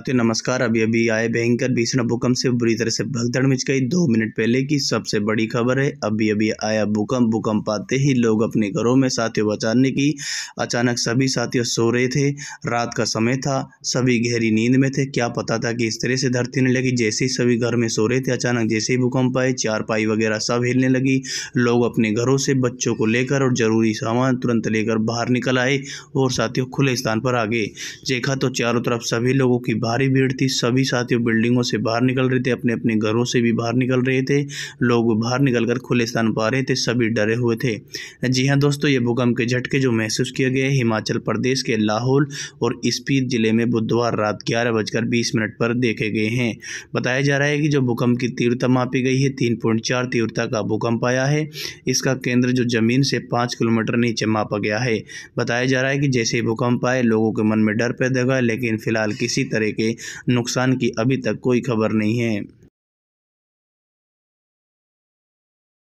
साथियों, नमस्कार। अभी अभी आए भयंकर भीषण भूकंप से बुरी तरह से भगदड़ मच गई। दो मिनट पहले की सबसे बड़ी खबर है अभी अभी आया भूकंप। भूकंप आते ही लोग अपने घरों में साथियों बचाने की अचानक सभी साथियों सो रहे थे। रात का समय था, सभी गहरी नींद में थे। क्या पता था कि इस तरह से धरती ने लगी। जैसे ही सभी घर में सो रहे थे, अचानक जैसे ही भूकंप आए चार पाई वगैरह सब हिलने लगी। लोग अपने घरों से, बच्चों को लेकर और ज़रूरी सामान तुरंत लेकर बाहर निकल आए और साथियों खुले स्थान पर आ गए। देखा तो चारों तरफ़ सभी लोगों की भारी भीड़ थी। सभी साथियों बिल्डिंगों से बाहर निकल रहे थे। अपने अपने घरों से भी बाहर निकल रहे थे। लोग बाहर निकलकर खुले स्थान पर आ रहे थे। सभी डरे हुए थे। जी हाँ दोस्तों, ये भूकंप के झटके जो महसूस किए गए हिमाचल प्रदेश के लाहौल और स्पीत ज़िले में बुधवार रात ग्यारह बजकर बीस मिनट पर देखे गए हैं। बताया जा रहा है कि जो भूकंप की तीव्रता मापी गई है, तीन पॉइंट चार तीव्रता का भूकंप आया है। इसका केंद्र जो ज़मीन से पाँच किलोमीटर नीचे मापा गया है। बताया जा रहा है कि जैसे ही भूकंप आए, लोगों के मन में डर पैदा हुआ, लेकिन फ़िलहाल किसी तरह के नुकसान की अभी तक कोई खबर नहीं है।